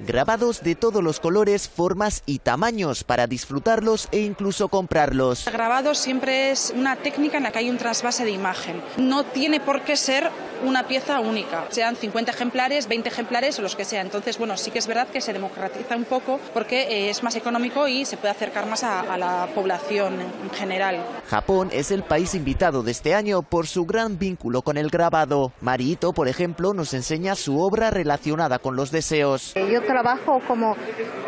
Grabados de todos los colores, formas y tamaños para disfrutarlos e incluso comprarlos. El grabado siempre es una técnica en la que hay un trasvase de imagen. No tiene por qué ser una pieza única, sean 50 ejemplares, 20 ejemplares o los que sea. Entonces, bueno, sí que es verdad que se democratiza un poco porque eh, es más económico y se puede acercar más a, a la población en general. Japón es el país invitado de este año por su gran vínculo con el grabado. Marito, por ejemplo, nos enseña su obra relacionada con los deseos. Yo trabajo como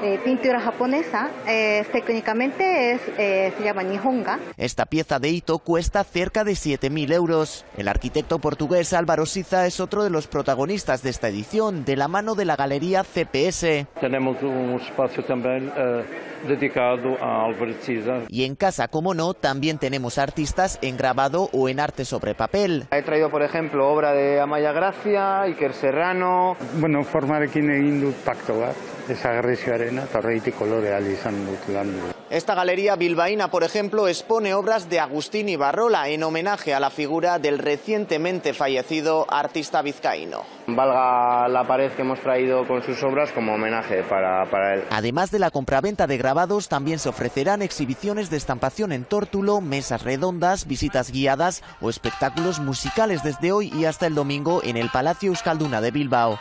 eh, pintura japonesa, eh, técnicamente es, eh, se llama Nihonga. Esta pieza de Ito cuesta cerca de 7.000 euros. El arquitecto portugués Álvaro Siza es otro de los protagonistas de esta edición, de la mano de la galería CPS. Tenemos un espacio también eh, dedicado a Álvaro Siza. Y en casa, como no, también tenemos artistas en grabado o en arte sobre papel. He traído, por ejemplo, obra de Amaya Gracia, Iker Serrano. Bueno, formarekin egin dut pakto bat, desagerrizioarena, eta horregitik koloreal izan dut landu. Esta galería bilbaína, por ejemplo, expone obras de Agustín Ibarrola en homenaje a la figura del recientemente fallecido artista vizcaíno. Valga la pared que hemos traído con sus obras como homenaje para, para él. Además de la compraventa de grabados, también se ofrecerán exhibiciones de estampación en tórtulo, mesas redondas, visitas guiadas o espectáculos musicales desde hoy y hasta el domingo en el Palacio Euskalduna de Bilbao.